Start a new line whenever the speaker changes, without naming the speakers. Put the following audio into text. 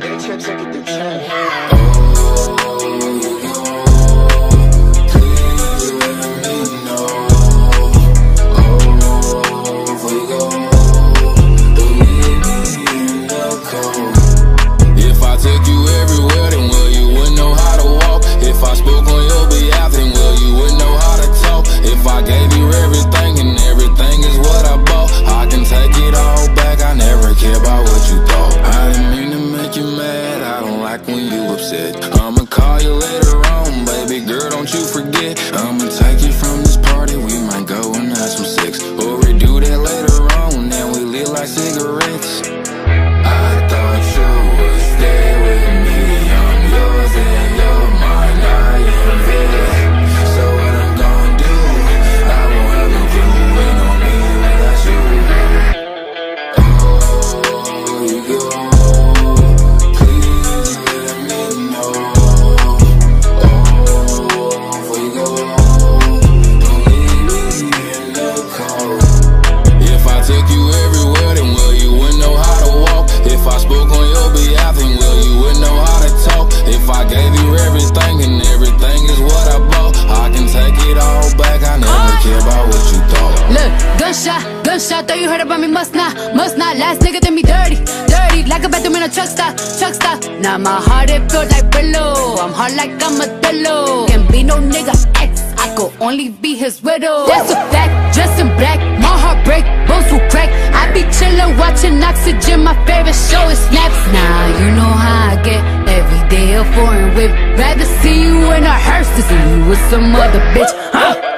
Day trips, I get the 10.
I don't like when you upset. I'ma call you later on, baby girl, don't you forget. I'm
gunshot, gunshot. Thought you heard about me, must not, must not. Last nigga did me dirty, dirty. Like a bathroom in a truck stop, truck stop. Now my heart it feels like Brillo. I'm hard like I'm a dillo. Can be no nigga ex. I could only be his widow. That's a fact, dressed in black. My heart break, bones will crack. I be chillin', watching oxygen. My favorite show is Snapped. Now you know how I get. Every day a foreign whip. Rather see you in a hearse than see you with some other bitch.